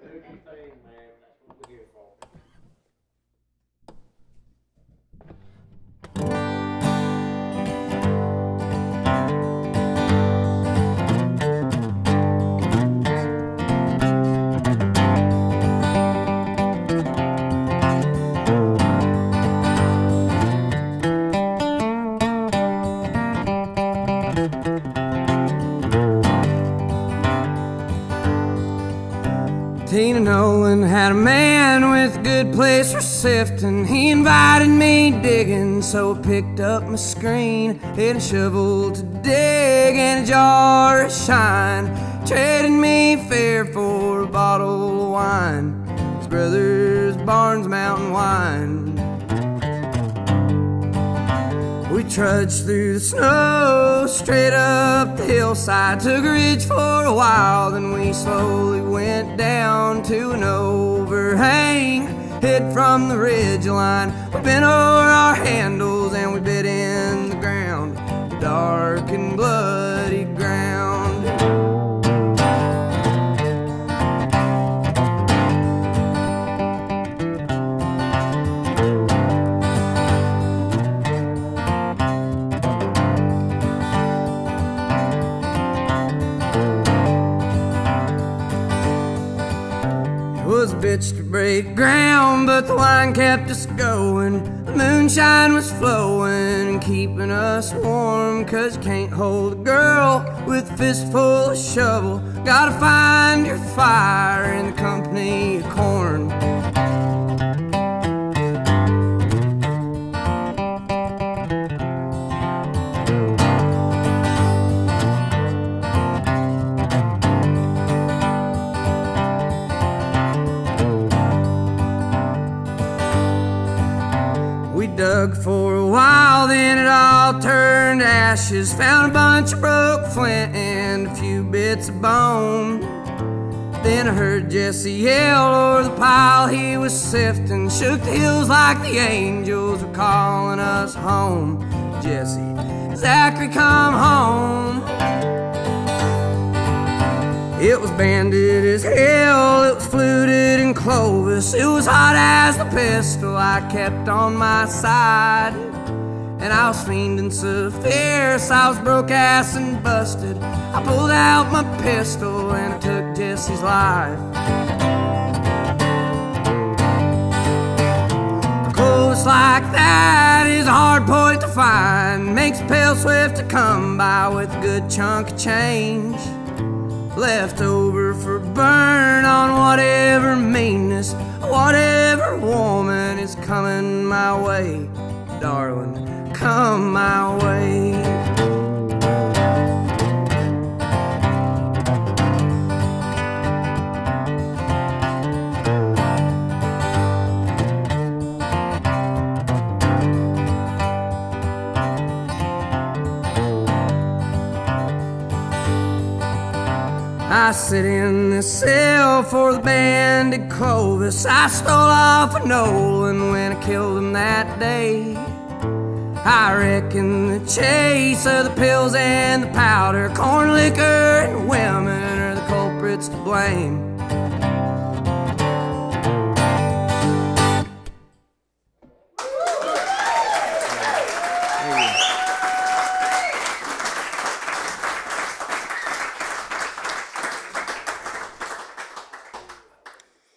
Do your thing, man. That's what we're here for. Tina Nolan had a man with good place for sifting. He invited me digging, so I picked up my screen, and a shovel to dig, and a jar of shine. Traded me fair for trudged through the snow, straight up the hillside. Took a ridge for a while, then we slowly went down to an overhang. Hid from the ridge line. Bent over our handles was a bitch to break ground, but the wine kept us going. The moonshine was flowing and keeping us warm. Cause you can't hold a girl with a fistful of shovel. Gotta find your fire dug for a while, then it all turned ashes. Found a bunch of broke flint and a few bits of bone. Then I heard Jesse yell over the pile he was sifting. Shook the hills like the angels were calling us home. Jesse, Zachary, come home. It was banded as hell, it was fluted in Clovis. It was hot as the pistol I kept on my side. And I was fiending so fierce, I was broke ass and busted. I pulled out my pistol and took Jesse's life. Clovis like that is a hard point to find. Makes Pale Swift to come by with a good chunk of change. Left over for burn on whatever coming my way. Darling, come my way. I sit in the cell for the banded Clovis. I stole off a Nolan when I killed him that day. I reckon the chase of the pills and the powder, corn liquor and women are the culprits to blame.